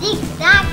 Zigzag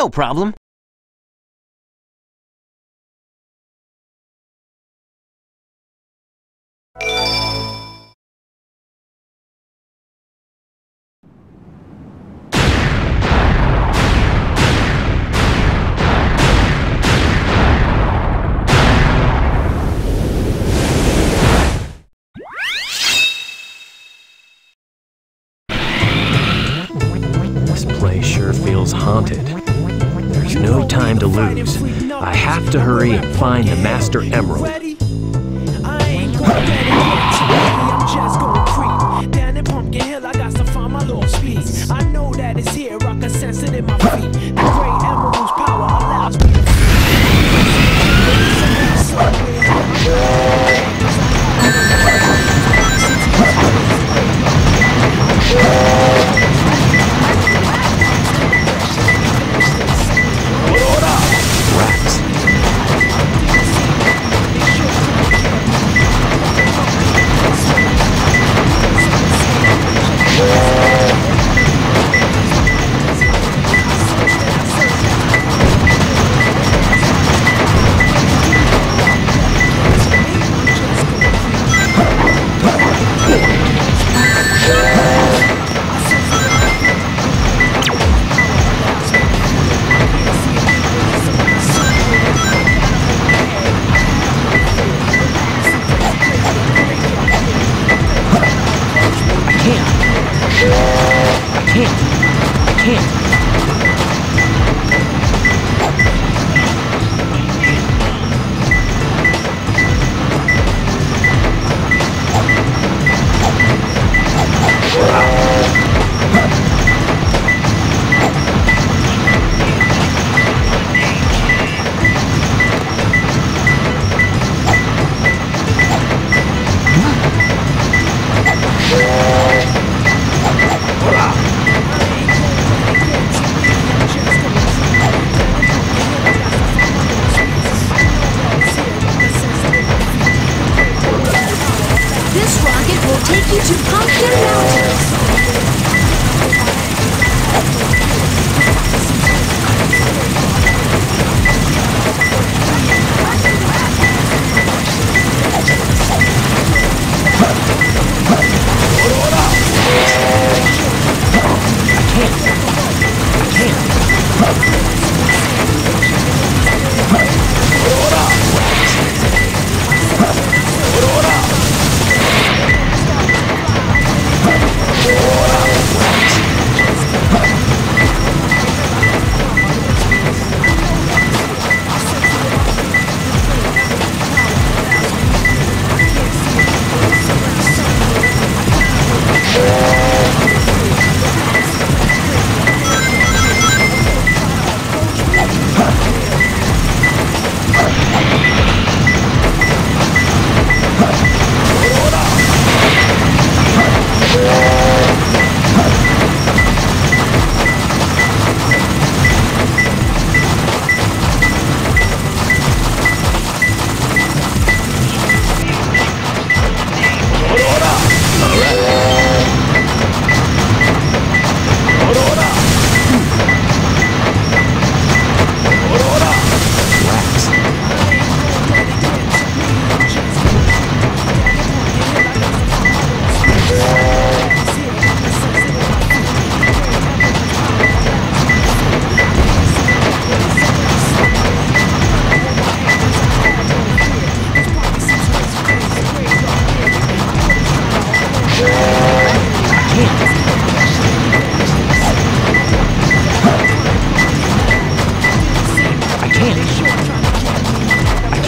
No problem. Master Emerald.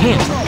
Can't.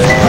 It's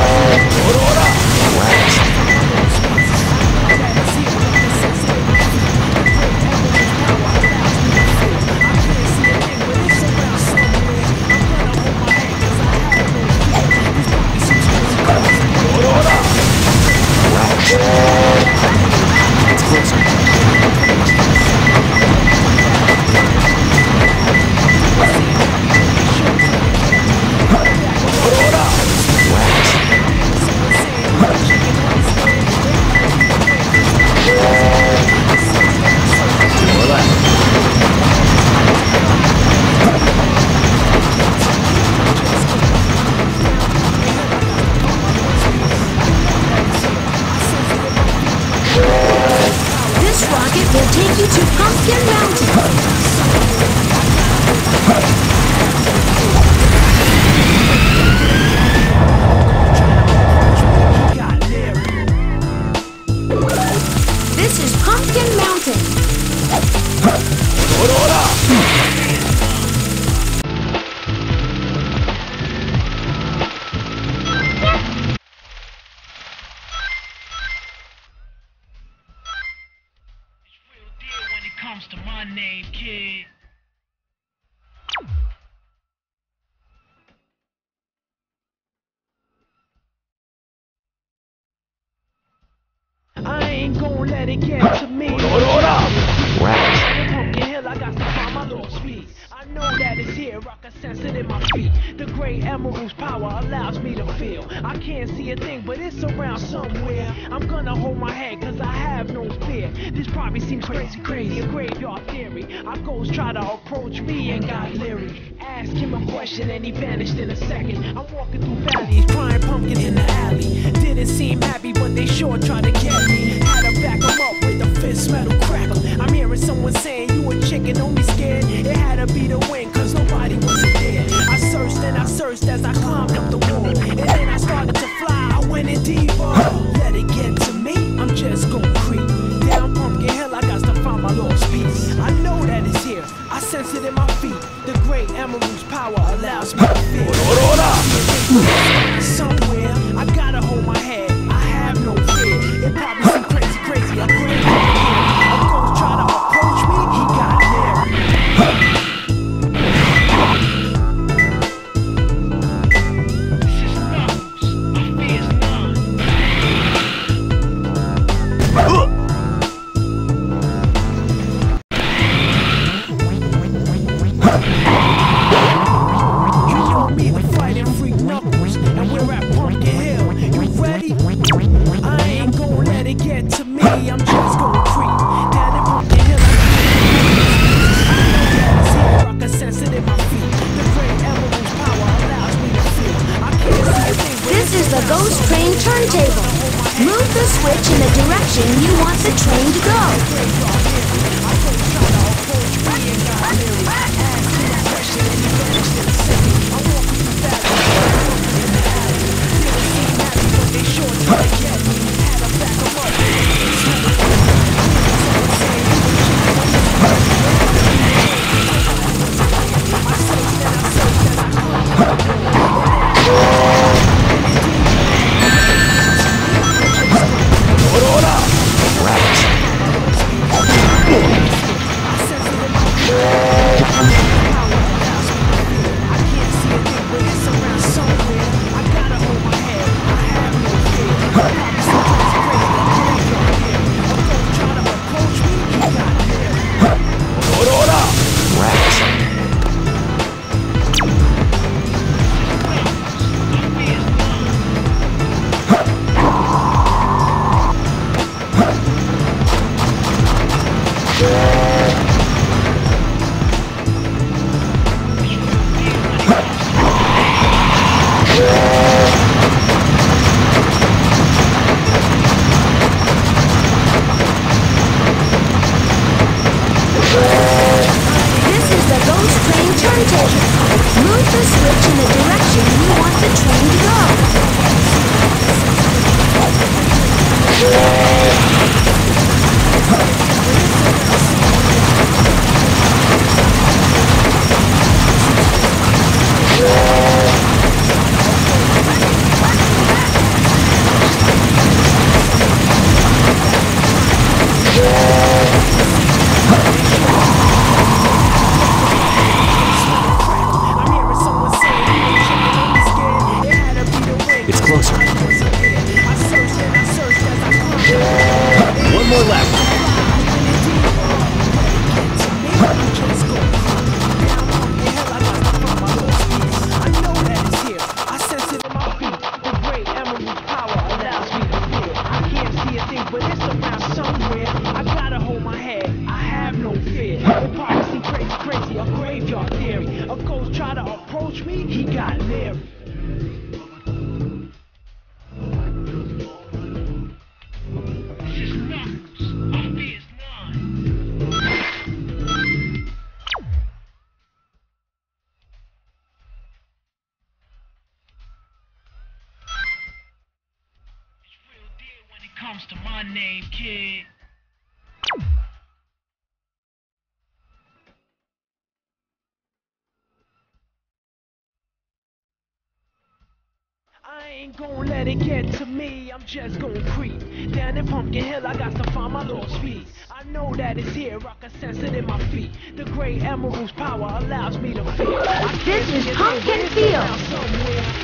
Me? ain't gonna let it get to me. I'm just gonna creep. Down in Pumpkin Hill, I got to find my lost feet. I know that it's here, I can sense it in my feet. The great emerald's power allows me to feel. This is Pumpkin Field.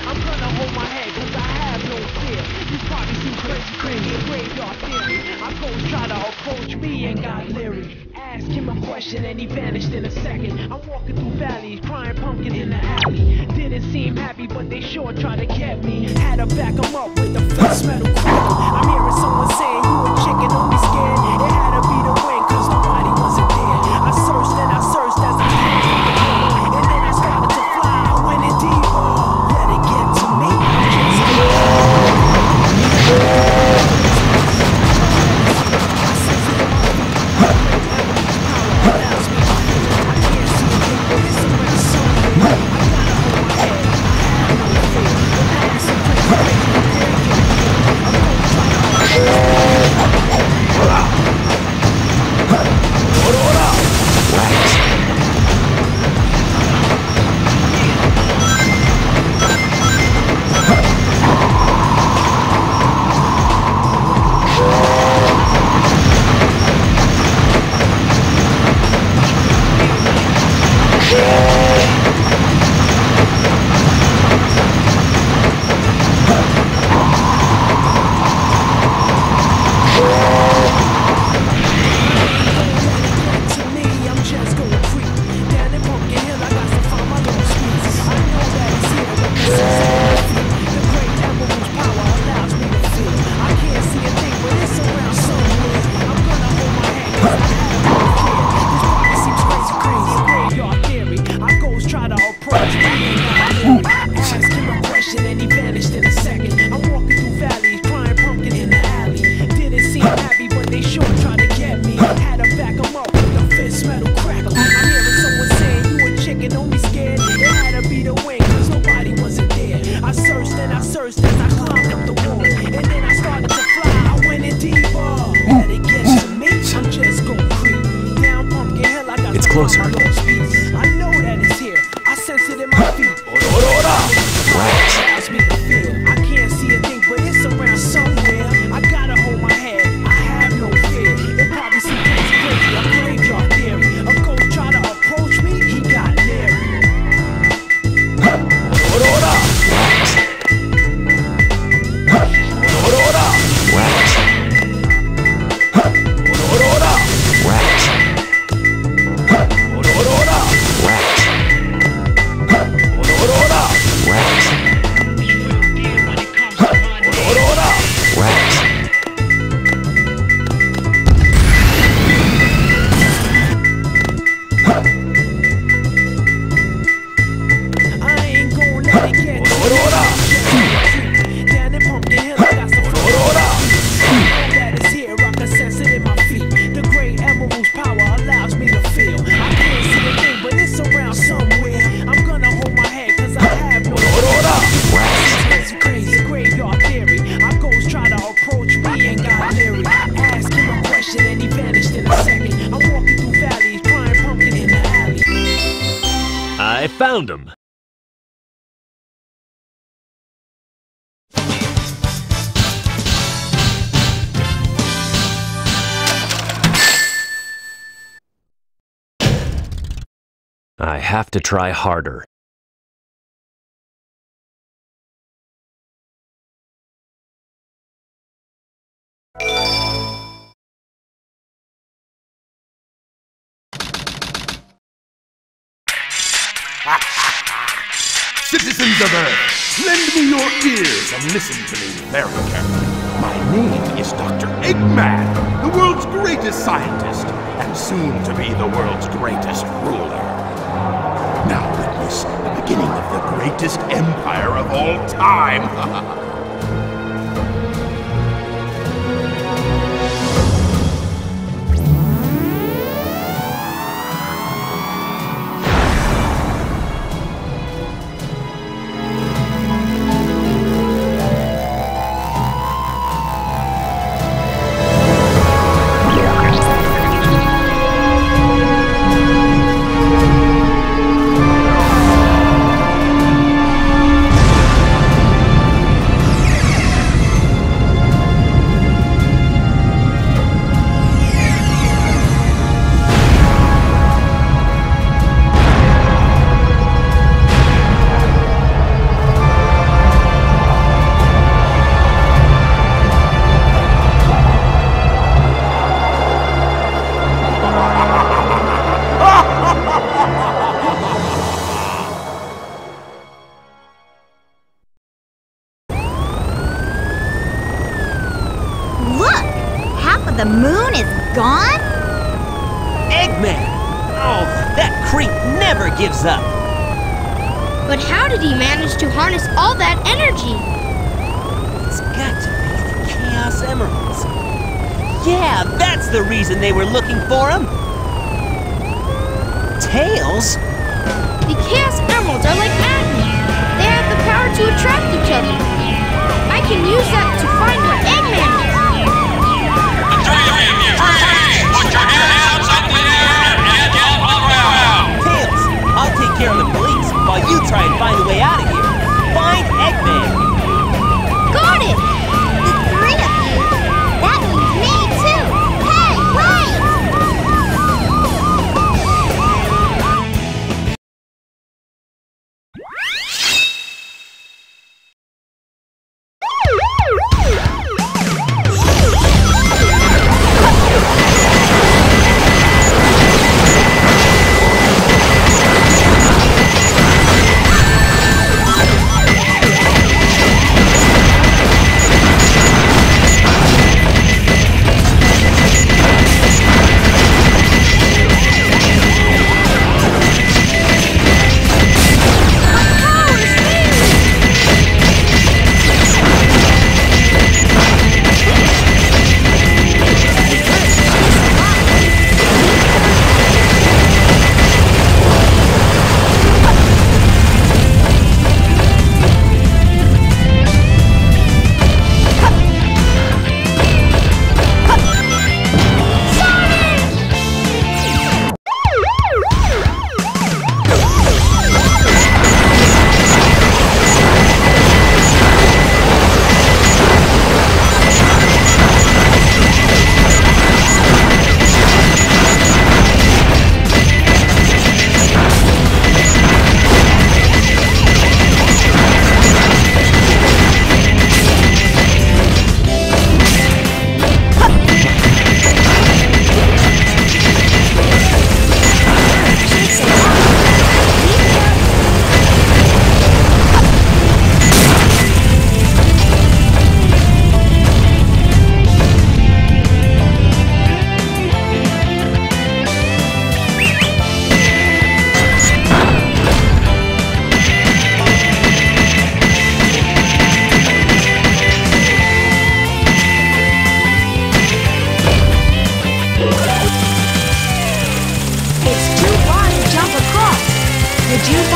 I'm gonna hold my head cause I have no fear. You probably see crazy, crazy graveyard theory. I'm gonna try to approach me and got leery ask him a question and he vanished in a second. I'm walking through valleys, crying pumpkins in the alley. Didn't seem happy, but they sure tried to get me. Had to back him up with the first metal crack. I have to try harder. Citizens of Earth, lend me your ears and listen to me very carefully. My name is Dr. Eggman, the world's greatest scientist, and soon to be the world's greatest ruler. Now witness the beginning of the greatest empire of all time. you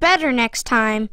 better next time.